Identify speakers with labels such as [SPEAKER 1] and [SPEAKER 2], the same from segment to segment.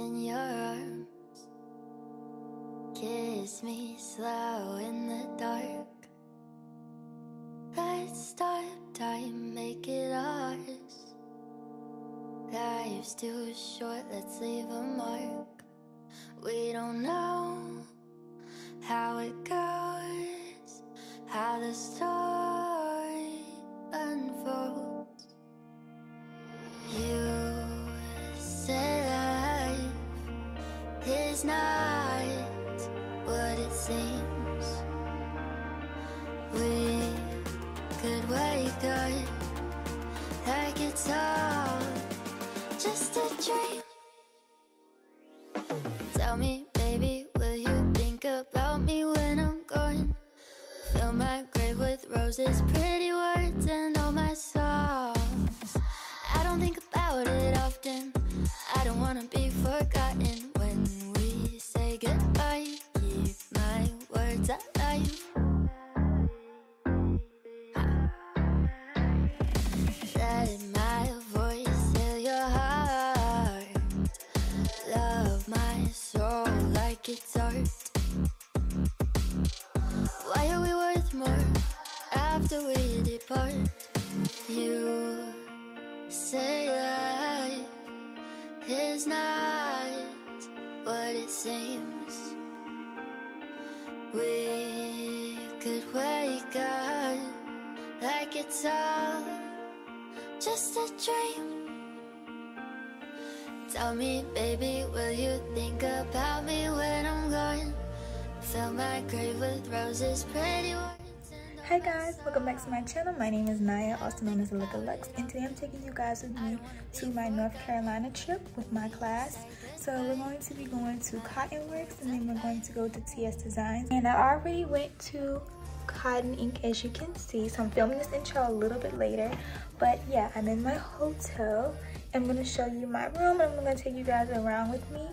[SPEAKER 1] in your arms. Kiss me slow in the dark. Let's start time, make it ours. Life's too short, let's leave a mark. We don't know is not what it seems. We could wake up like it's all just a dream. Tell me, baby, will you think about me when I'm gone? Fill my grave with roses, pretty words, and all my songs. It's art. Why are we worth more after we depart? You say life is not what it seems. We could wake up like it's all just a dream. Tell me, baby, my grave with roses pretty
[SPEAKER 2] ones.
[SPEAKER 1] Hi
[SPEAKER 2] guys, welcome back to my channel. My name is Naya, also known as Look of Luxxe, and today I'm taking you guys with me to my North Carolina trip with my class. So we're going to be going to Cotton Works and then we're going to go to TS Designs. And I already went to Cotton Inc as you can see, so I'm filming this intro a little bit later. But yeah, I'm in my hotel. I'm gonna show you my room and I'm gonna take you guys around with me.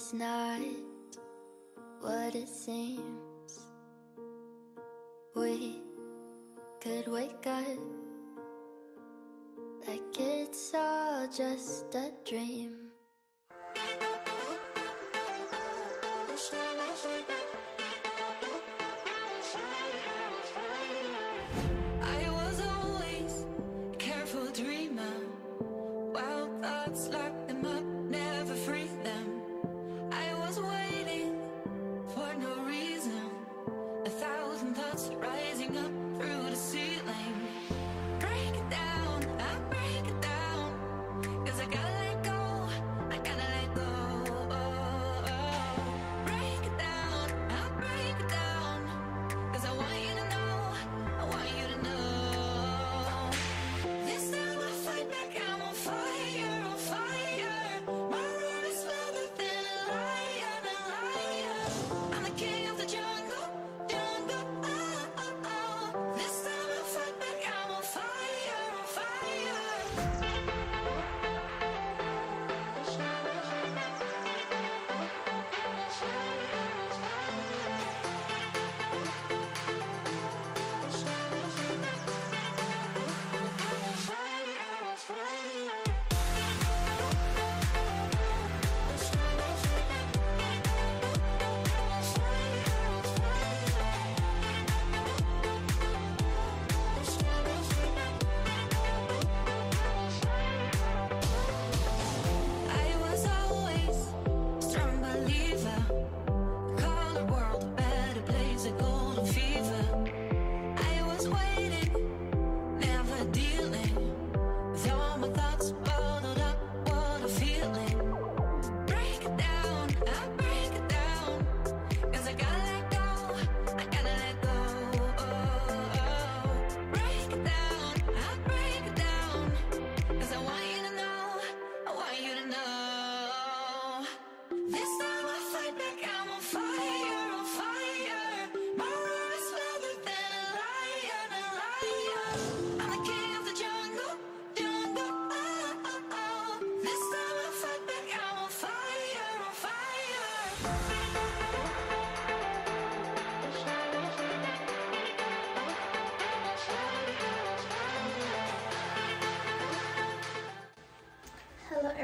[SPEAKER 1] Is not what it seems. We could wake up like it's all just a dream.
[SPEAKER 3] I was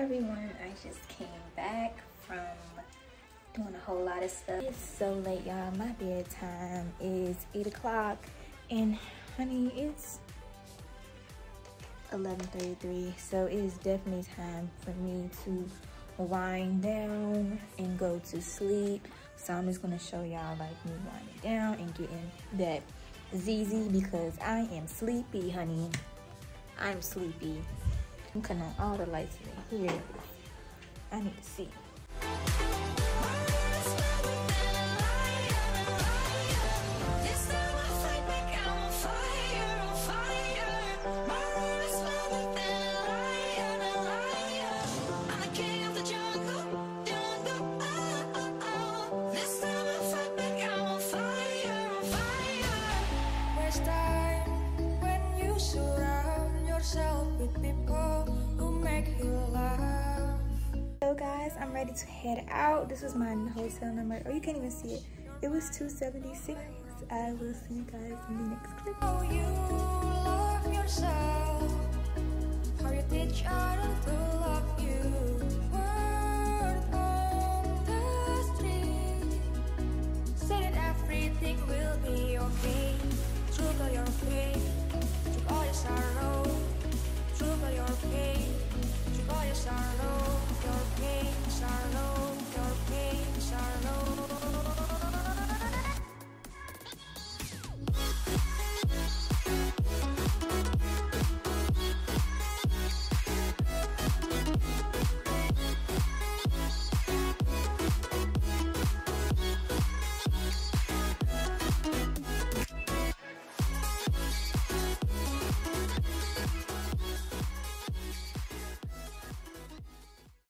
[SPEAKER 2] everyone i just came back from doing a whole lot of stuff. It's so late y'all. My bedtime is eight o'clock. And honey it's 11:33 so it is definitely time for me to wind down and go to sleep. So i'm just gonna show y'all like me winding down and getting that ZZ because i am sleepy honey. I'm sleepy i'm cutting on all the lights in here i need to see i'm ready to head out. This is my hotel number. Oh you can't even see it. It was 276 i will see you guys in the next clip. Oh, you